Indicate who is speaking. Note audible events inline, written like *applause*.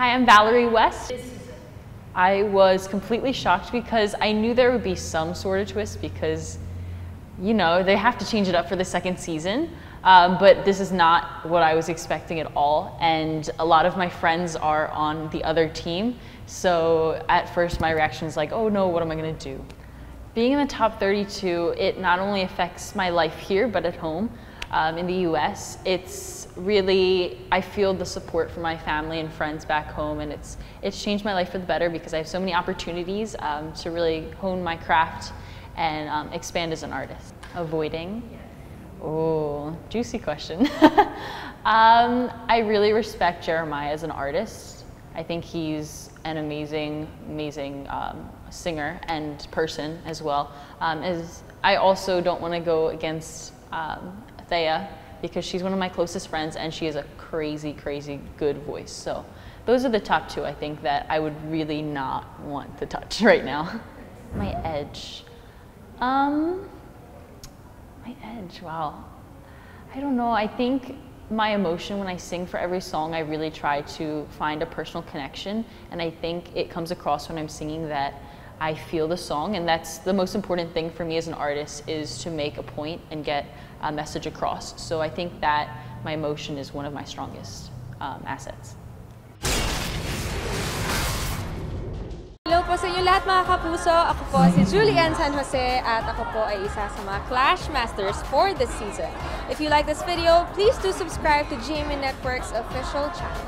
Speaker 1: Hi, I'm Valerie West. I was completely shocked because I knew there would be some sort of twist because, you know, they have to change it up for the second season. Um, but this is not what I was expecting at all. And a lot of my friends are on the other team. So at first my reaction is like, oh no, what am I gonna do? Being in the top 32, it not only affects my life here, but at home um, in the US. It's really, I feel the support from my family and friends back home and it's, it's changed my life for the better because I have so many opportunities um, to really hone my craft and um, expand as an artist. Avoiding? Oh, juicy question. *laughs* Um, I really respect Jeremiah as an artist. I think he's an amazing, amazing um, singer and person as well. Um, as I also don't want to go against um, Thea because she's one of my closest friends and she has a crazy, crazy good voice. So those are the top two I think that I would really not want to touch *laughs* right now. my edge. Um, my edge, wow. I don't know, I think my emotion when I sing for every song, I really try to find a personal connection. And I think it comes across when I'm singing that I feel the song. And that's the most important thing for me as an artist is to make a point and get a message across. So I think that my emotion is one of my strongest um, assets.
Speaker 2: Hello po sa inyo lahat mga kapuso. Ako po si Julie Anne San Jose at ako po ay isa sa mga Clash Masters for this season. If you like this video, please do subscribe to GMA Network's official channel.